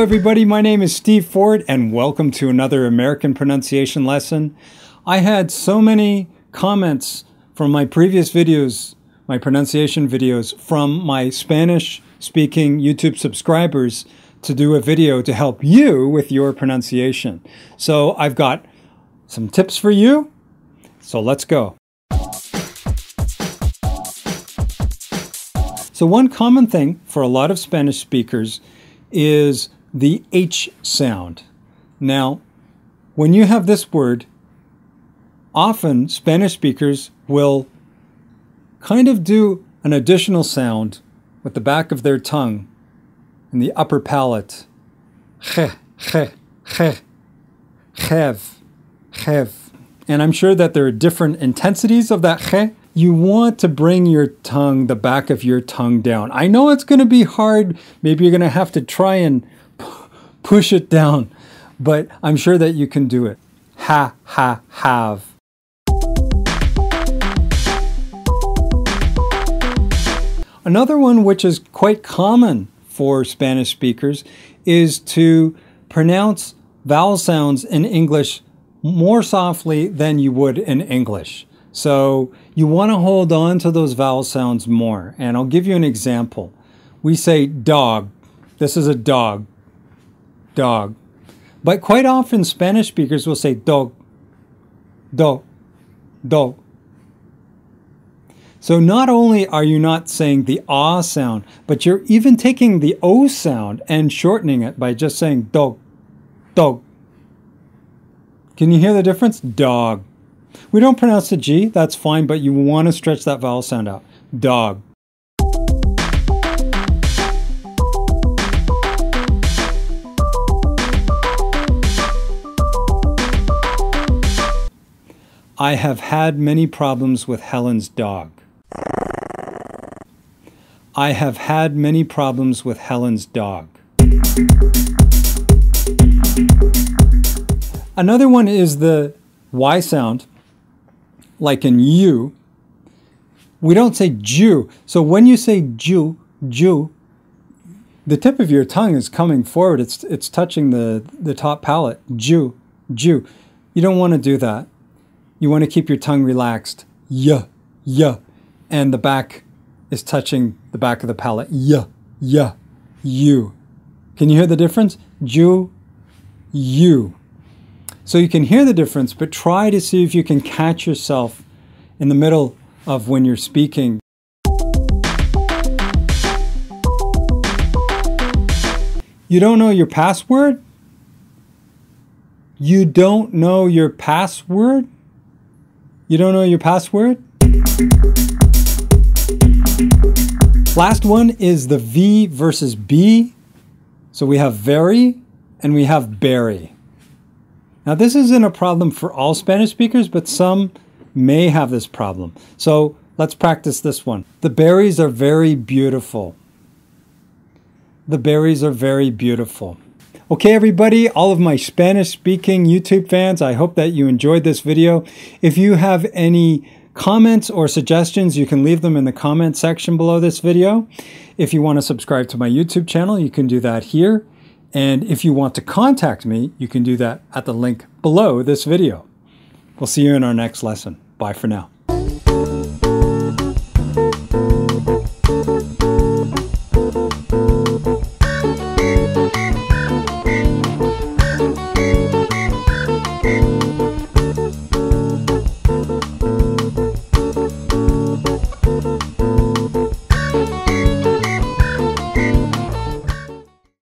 everybody. My name is Steve Ford, and welcome to another American pronunciation lesson. I had so many comments from my previous videos, my pronunciation videos, from my Spanish speaking YouTube subscribers to do a video to help you with your pronunciation. So I've got some tips for you. So let's go. So, one common thing for a lot of Spanish speakers is the H sound. Now, when you have this word, often Spanish speakers will kind of do an additional sound with the back of their tongue in the upper palate. And I'm sure that there are different intensities of that. You want to bring your tongue, the back of your tongue down. I know it's going to be hard. Maybe you're going to have to try and push it down, but I'm sure that you can do it. Ha, ha, have. Another one which is quite common for Spanish speakers is to pronounce vowel sounds in English more softly than you would in English. So you want to hold on to those vowel sounds more. And I'll give you an example. We say dog. This is a dog dog. But quite often, Spanish speakers will say dog, dog, dog. So not only are you not saying the ah sound, but you're even taking the o sound and shortening it by just saying dog, dog. Can you hear the difference? Dog. We don't pronounce the G, that's fine, but you want to stretch that vowel sound out. Dog. I have had many problems with Helen's dog. I have had many problems with Helen's dog. Another one is the Y sound, like in you. We don't say Jew. So when you say Jew, Jew, the tip of your tongue is coming forward. It's, it's touching the, the top palate. Jew, Jew. You don't want to do that. You want to keep your tongue relaxed. Yeah, yeah. And the back is touching the back of the palate. Yeah, yeah, you. Can you hear the difference? Ju, you. So you can hear the difference, but try to see if you can catch yourself in the middle of when you're speaking. You don't know your password? You don't know your password? You don't know your password? Last one is the V versus B. So we have very and we have berry. Now this isn't a problem for all Spanish speakers, but some may have this problem. So let's practice this one. The berries are very beautiful. The berries are very beautiful. Okay, everybody, all of my Spanish speaking YouTube fans, I hope that you enjoyed this video. If you have any comments or suggestions, you can leave them in the comment section below this video. If you want to subscribe to my YouTube channel, you can do that here. And if you want to contact me, you can do that at the link below this video. We'll see you in our next lesson. Bye for now.